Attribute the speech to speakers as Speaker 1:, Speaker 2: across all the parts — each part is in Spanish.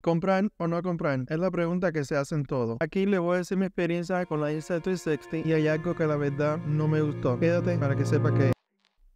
Speaker 1: ¿Comprar o no comprar? Es la pregunta que se hacen todos. Aquí le voy a decir mi experiencia con la Insta360 y hay algo que la verdad no me gustó. Quédate para que sepa que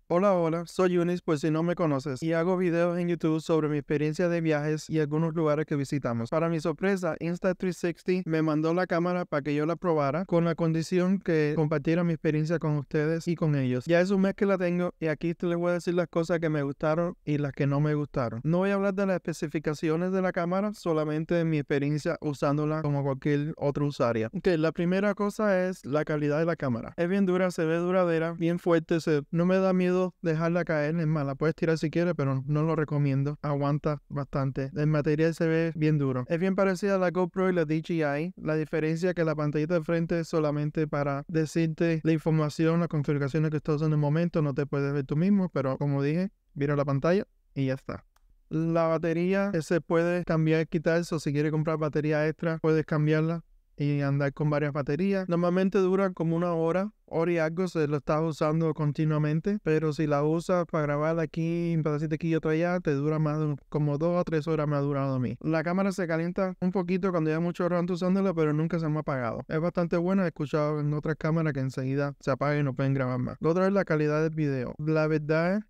Speaker 1: Hola, hola, soy Yunis, pues si no me conoces, y hago videos en YouTube sobre mi experiencia de viajes y algunos lugares que visitamos. Para mi sorpresa, Insta360 me mandó la cámara para que yo la probara, con la condición que compartiera mi experiencia con ustedes y con ellos. Ya es un mes que la tengo y aquí te les voy a decir las cosas que me gustaron y las que no me gustaron. No voy a hablar de las especificaciones de la cámara, solamente de mi experiencia usándola como cualquier otro usuario. Ok, la primera cosa es la calidad de la cámara. Es bien dura, se ve duradera, bien fuerte, se... no me da miedo dejarla caer, es más, la puedes tirar si quieres, pero no lo recomiendo. Aguanta bastante. El material se ve bien duro. Es bien parecida a la GoPro y la DJI. La diferencia es que la pantallita de frente es solamente para decirte la información, las configuraciones que estás usando en el momento. No te puedes ver tú mismo, pero como dije, mira la pantalla y ya está. La batería se puede cambiar y quitar, o si quieres comprar batería extra, puedes cambiarla y andar con varias baterías. Normalmente dura como una hora, algo, se lo estás usando continuamente, pero si la usas para grabar aquí, un pedacito aquí y otro allá, te dura más de como dos o tres horas me ha durado a mí. La cámara se calienta un poquito cuando ya mucho rato usándola, pero nunca se me ha apagado. Es bastante buena, he escuchado en otras cámaras que enseguida se apaga y no pueden grabar más. Lo otro es la calidad del video. La verdad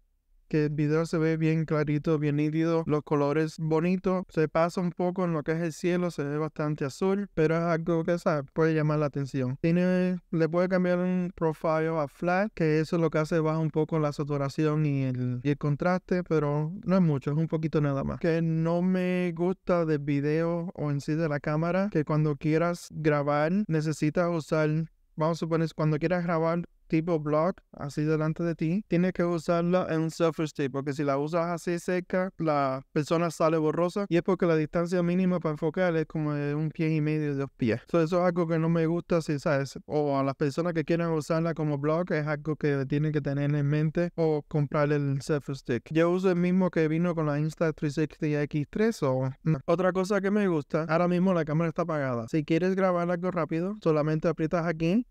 Speaker 1: que el video se ve bien clarito, bien nítido, los colores bonitos, se pasa un poco en lo que es el cielo, se ve bastante azul, pero es algo que ¿sabes? puede llamar la atención. Tiene, le puede cambiar un profile a flat, que eso lo que hace baja un poco la saturación y el, y el contraste, pero no es mucho, es un poquito nada más. Que no me gusta del video o en sí de la cámara, que cuando quieras grabar necesitas usar vamos a suponer, cuando quieras grabar tipo blog así delante de ti, tienes que usarla en un selfie stick porque si la usas así cerca, la persona sale borrosa y es porque la distancia mínima para enfocar es como de un pie y medio, dos pies. eso es algo que no me gusta, si sabes, o a las personas que quieran usarla como blog es algo que tienen que tener en mente o comprar el selfie stick. Yo uso el mismo que vino con la Insta360 X3 o Otra cosa que me gusta, ahora mismo la cámara está apagada. Si quieres grabar algo rápido, solamente aprietas aquí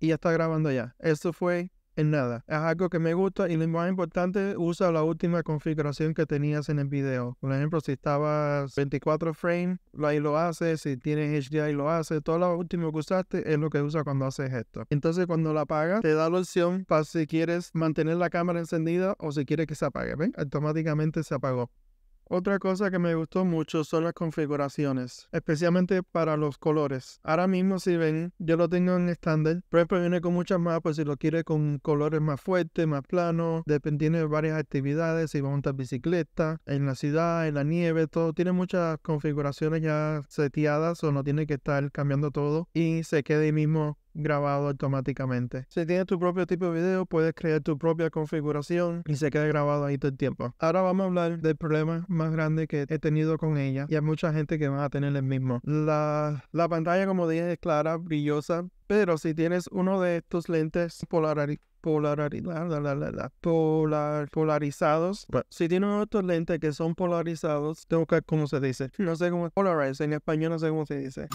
Speaker 1: y ya está grabando ya. Esto fue en nada. Es algo que me gusta y lo más importante, usa la última configuración que tenías en el video. Por ejemplo, si estabas 24 frames, ahí lo hace. Si tienes HDI, lo hace. Todo lo último que usaste es lo que usa cuando haces esto. Entonces, cuando la apagas, te da la opción para si quieres mantener la cámara encendida o si quieres que se apague. ¿Ven? Automáticamente se apagó. Otra cosa que me gustó mucho son las configuraciones, especialmente para los colores. Ahora mismo si ven, yo lo tengo en estándar, pero viene con muchas más, pues si lo quiere con colores más fuertes, más planos, dependiendo de varias actividades, si va a montar bicicleta, en la ciudad, en la nieve, todo, tiene muchas configuraciones ya seteadas o no tiene que estar cambiando todo y se queda ahí mismo grabado automáticamente. Si tienes tu propio tipo de video, puedes crear tu propia configuración y se queda grabado ahí todo el tiempo. Ahora vamos a hablar del problema más grande que he tenido con ella y hay mucha gente que va a tener el mismo. La, la pantalla, como dije, es clara, brillosa, pero si tienes uno de estos lentes polar, polarizados. si tienes uno de estos lentes que son polarizados, tengo que cómo se dice. No sé cómo polarized en español, no sé cómo se dice.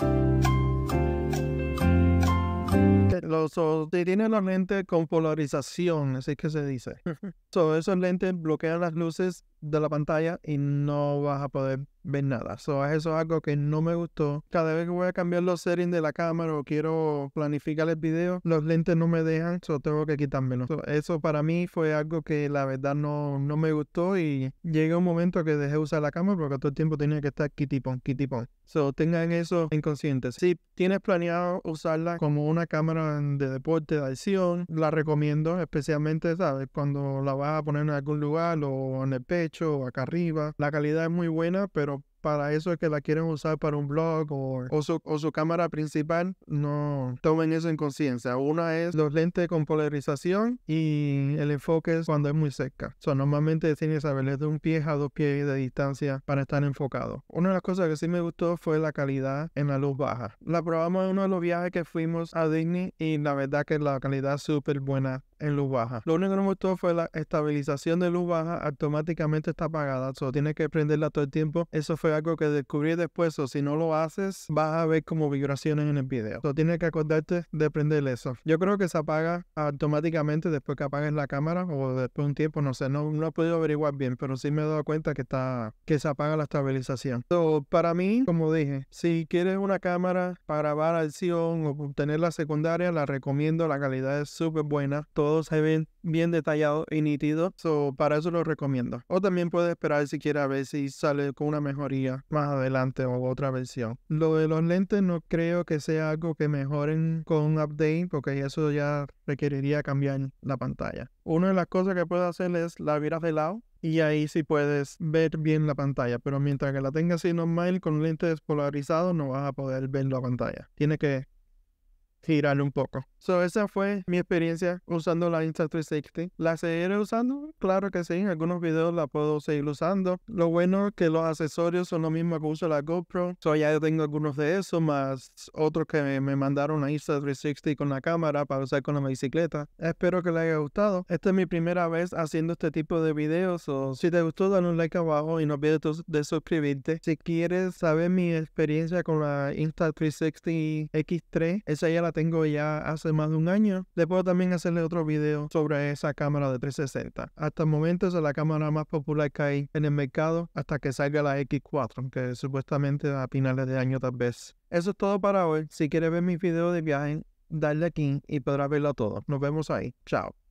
Speaker 1: Los, tienen los lentes con polarización, así que se dice. so, esos lentes bloquean las luces de la pantalla y no vas a poder ver nada. So, eso es algo que no me gustó. Cada vez que voy a cambiar los settings de la cámara o quiero planificar el video, los lentes no me dejan, so tengo que quitármelo. eso para mí fue algo que la verdad no, no me gustó y llega un momento que dejé usar la cámara porque todo el tiempo tenía que estar kitipón, kitipón. So tengan eso en consciente. Si tienes planeado usarla como una cámara de deporte, de acción, la recomiendo, especialmente, ¿sabes? Cuando la vas a poner en algún lugar o en el pecho o acá arriba. La calidad es muy buena, pero para eso es que la quieren usar para un blog o, o, su, cámara principal, no tomen eso en conciencia. Una es los lentes con polarización y el enfoque es cuando es muy cerca. So, normalmente tienes que saber de un pie a dos pies de distancia para estar enfocado. Una de las cosas que sí me gustó fue la calidad en la luz baja. La probamos en uno de los viajes que fuimos a Disney y la verdad que la calidad es súper buena en luz baja. Lo único que no me gustó fue la estabilización de luz baja, automáticamente está apagada, solo tienes que prenderla todo el tiempo. Eso fue algo que descubrí después, o si no lo haces, vas a ver como vibraciones en el video. Solo tienes que acordarte de prender eso. Yo creo que se apaga automáticamente después que apagues la cámara o después de un tiempo, no sé, no, no he podido averiguar bien, pero sí me he dado cuenta que está que se apaga la estabilización. So, para mí, como dije, si quieres una cámara para grabar acción o tener la secundaria, la recomiendo, la calidad es súper buena, todo se ve bien detallado y nítido, so, para eso lo recomiendo. O también puedes esperar si quieres a ver si sale con una mejoría más adelante o otra versión. Lo de los lentes no creo que sea algo que mejoren con un update porque eso ya requeriría cambiar la pantalla. Una de las cosas que puedes hacer es la viras de lado y ahí sí puedes ver bien la pantalla, pero mientras que la tengas así normal con lentes polarizados no vas a poder ver la pantalla. Tiene que girar un poco. So, esa fue mi experiencia usando la Insta360. ¿La seguiré usando? Claro que sí, en algunos videos la puedo seguir usando. Lo bueno es que los accesorios son lo mismo que uso la GoPro. So, ya tengo algunos de esos, más otros que me mandaron a Insta360 con la cámara para usar con la bicicleta. Espero que les haya gustado. Esta es mi primera vez haciendo este tipo de videos. o si te gustó, dale un like abajo y no olvides de suscribirte. Si quieres saber mi experiencia con la Insta360 X3, esa ya la tengo ya hace más de un año. Le puedo también hacerle otro video sobre esa cámara de 360. Hasta el momento es la cámara más popular que hay en el mercado hasta que salga la X4, que supuestamente a finales de año tal vez. Eso es todo para hoy. Si quieres ver mis videos de viaje, dale aquí y podrás verlo todo. Nos vemos ahí. Chao.